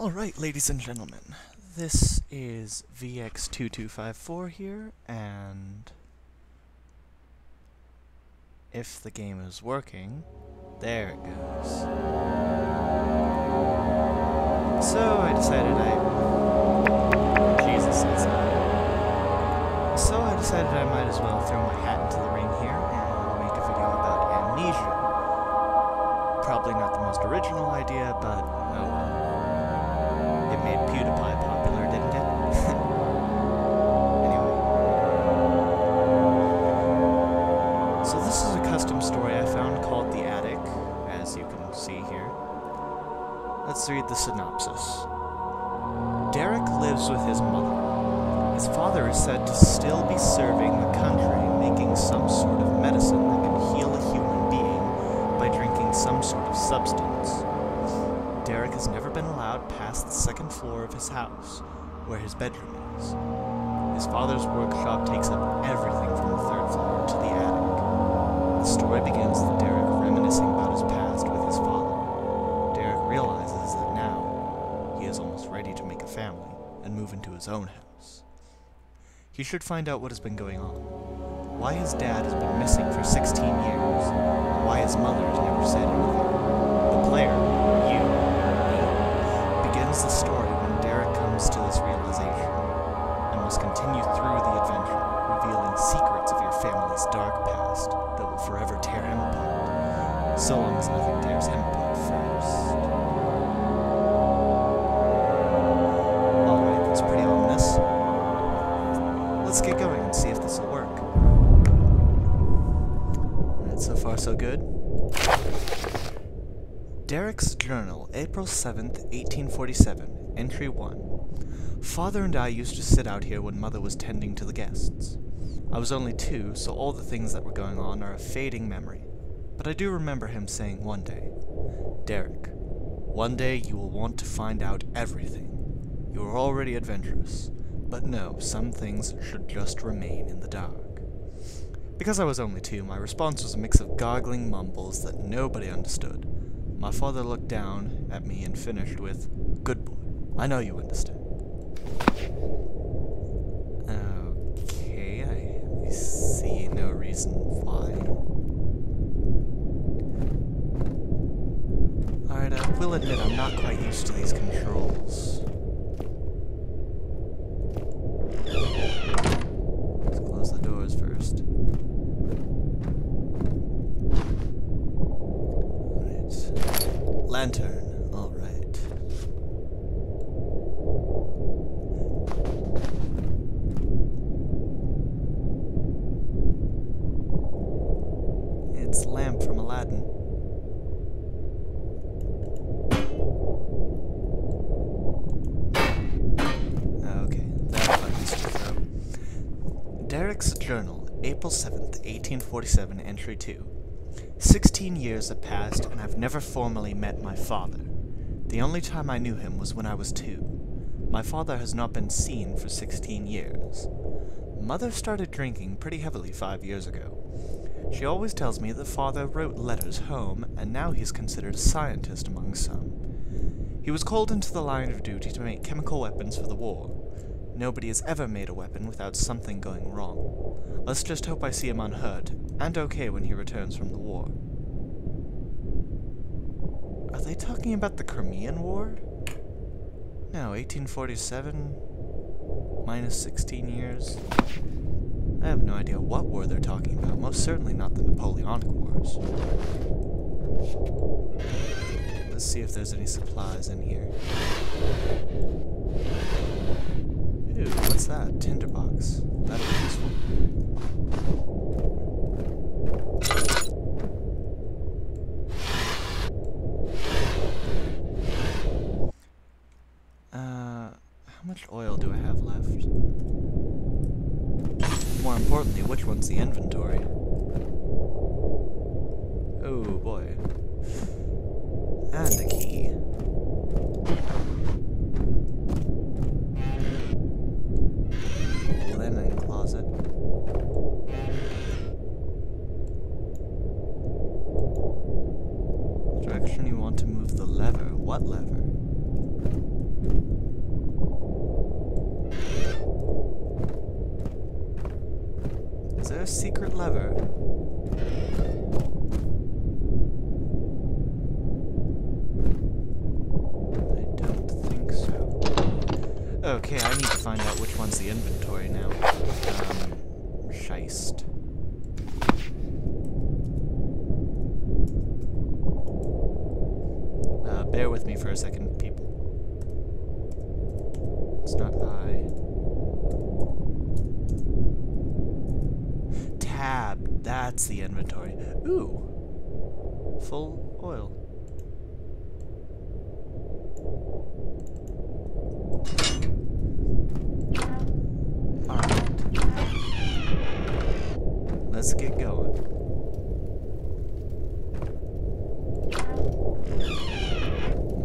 Alright, ladies and gentlemen, this is VX2254 here, and if the game is working, there it goes. So I decided I... Jesus, it's So I decided I might as well throw my hat Let's read the synopsis. Derek lives with his mother. His father is said to still be serving the country, making some sort of medicine that can heal a human being by drinking some sort of substance. Derek has never been allowed past the second floor of his house, where his bedroom is. His father's workshop takes up everything from the third floor to the attic. The story begins with Derek reminiscing about his past his own house. He should find out what has been going on, why his dad has been missing for 16 years, and why his mother has never said anything. The player, you, begins the story Derek's Journal, April 7th, 1847, Entry 1. Father and I used to sit out here when Mother was tending to the guests. I was only two, so all the things that were going on are a fading memory. But I do remember him saying one day, Derek, one day you will want to find out everything. You are already adventurous, but no, some things should just remain in the dark. Because I was only two, my response was a mix of gargling mumbles that nobody understood. My father looked down at me and finished with, Good boy, I know you understand. Okay, I see no reason why. Alright, I will admit I'm not quite used to these controls. Let's close the doors first. Lantern, alright. It's lamp from Aladdin. Ah, okay, that. Derek's Journal, April 7th, 1847, Entry 2. Sixteen years have passed, and I've never formally met my father. The only time I knew him was when I was two. My father has not been seen for 16 years. Mother started drinking pretty heavily five years ago. She always tells me that father wrote letters home, and now he's considered a scientist among some. He was called into the line of duty to make chemical weapons for the war. Nobody has ever made a weapon without something going wrong. Let's just hope I see him unhurt, and okay when he returns from the war. Are they talking about the Crimean War? No, 1847 minus 16 years. I have no idea what war they're talking about, most certainly not the Napoleonic Wars. Let's see if there's any supplies in here. Ooh, what's that? Tinderbox. That'll be useful. Uh, how much oil do I have left? More the inventory? Oh boy. And a key. Linen closet. Direction you want to move the lever. What lever? Is there a secret lever? I don't think so. Okay, I need to find out which one's the inventory now. Um. Uh, bear with me for a second, people. It's not I. that's the inventory. Ooh. Full oil. Alright. Let's get going.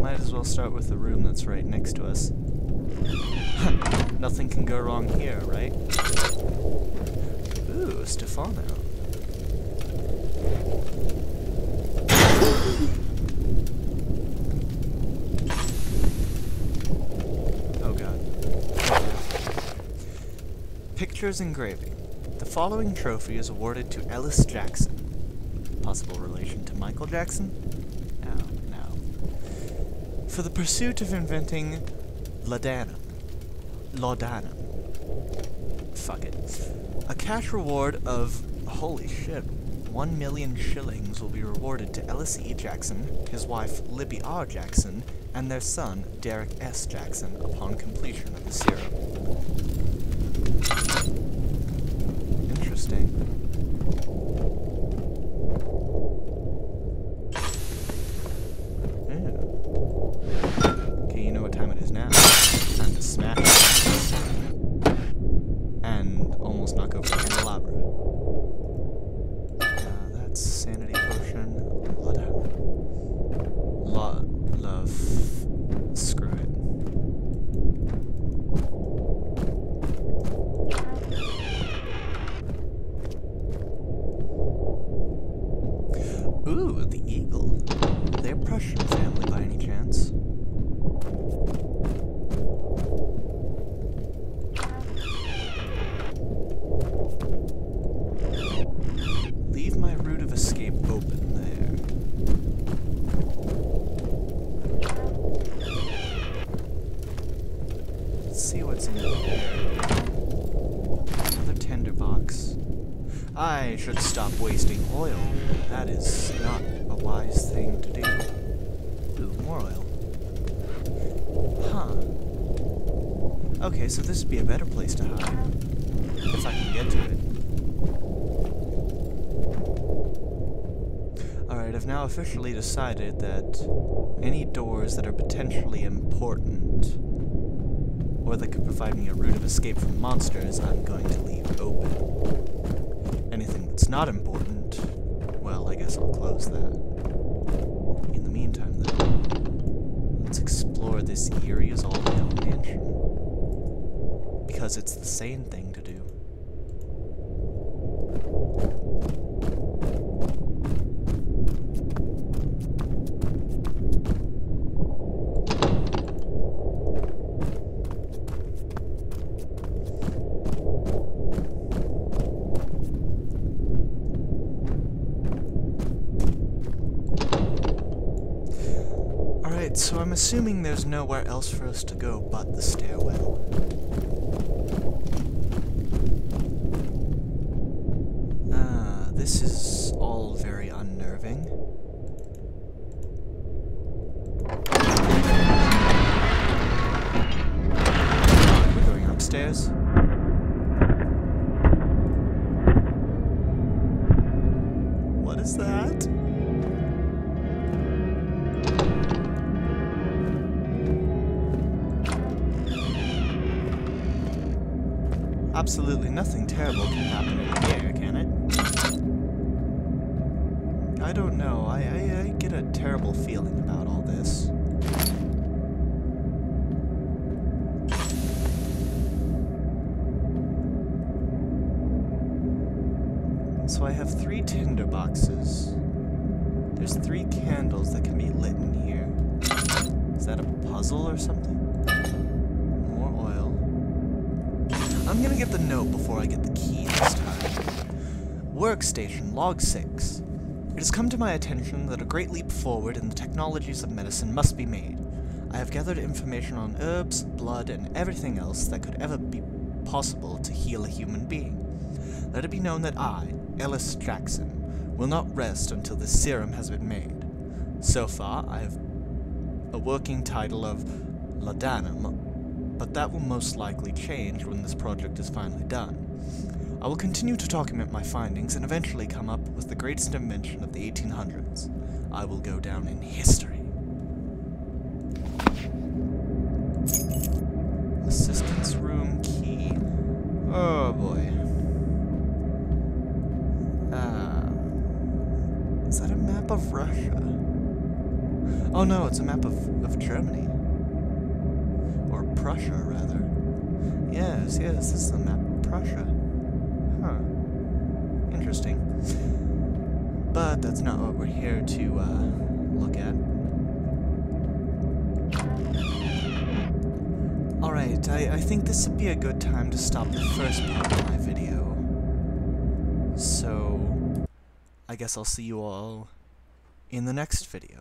Might as well start with the room that's right next to us. Nothing can go wrong here, right? Ooh, Stefano. Oh god. Pictures engraving. The following trophy is awarded to Ellis Jackson. Possible relation to Michael Jackson? No, no. For the pursuit of inventing laudanum. Laudanum. Fuck it. A cash reward of, holy shit, 1 million shillings will be rewarded to Ellis E. Jackson, his wife Libby R. Jackson, and their son Derek S. Jackson upon completion of the serum. Interesting. Ew. Okay, you know what time it is now. Time to smash it. And almost knock over the candelabra. Uh, that's sanity potion. Blood out. Lo love. Screw it. Ooh, the eagle. They're Prussian family by any chance? Leave my route of escape open there. Let's see what's in here. Another tinderbox. I should stop wasting oil. That is not a wise thing to do. Ooh, more oil. Huh. Okay, so this would be a better place to hide. If I can get to it. Alright, I've now officially decided that any doors that are potentially important, or that could provide me a route of escape from monsters, I'm going to leave open. Anything that's not important, well, I guess I'll close that. In the meantime, though, let's explore this eerie as all mansion. Because it's the sane thing to do. Alright, so I'm assuming there's nowhere else for us to go but the stairwell. Ah, this is all very unnerving. We're going upstairs. What is that? Absolutely nothing terrible can happen in here, can it? I don't know. I, I, I get a terrible feeling about all this. So I have three tinder boxes. There's three candles that can be lit in here. Is that a puzzle or something? I'm gonna get the note before I get the key this time. Workstation, log 6. It has come to my attention that a great leap forward in the technologies of medicine must be made. I have gathered information on herbs, blood, and everything else that could ever be possible to heal a human being. Let it be known that I, Ellis Jackson, will not rest until this serum has been made. So far, I have a working title of Laudanum, but that will most likely change when this project is finally done. I will continue to document my findings and eventually come up with the greatest invention of the 1800s. I will go down in history. Assistance room key. Oh boy. Uh, is that a map of Russia? Oh no, it's a map of, of Germany. Or Prussia, rather. Yes, yes, this is the map Prussia. Huh. Interesting. But that's not what we're here to uh, look at. Alright, I, I think this would be a good time to stop the first part of my video. So, I guess I'll see you all in the next video.